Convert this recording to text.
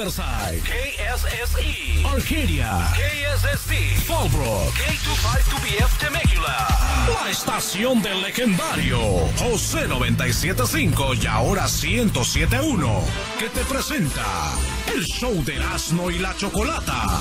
Riverside, KSSE, Arcadia, KSSD, Fallbrook, K252BF Temecula. La estación del legendario. José 975 y ahora 1071 que te presenta el show de asno y la Chocolata.